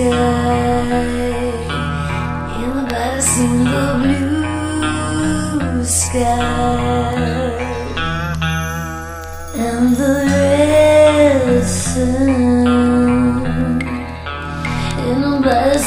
sky the by a the blue sky. And the red sun Healed by a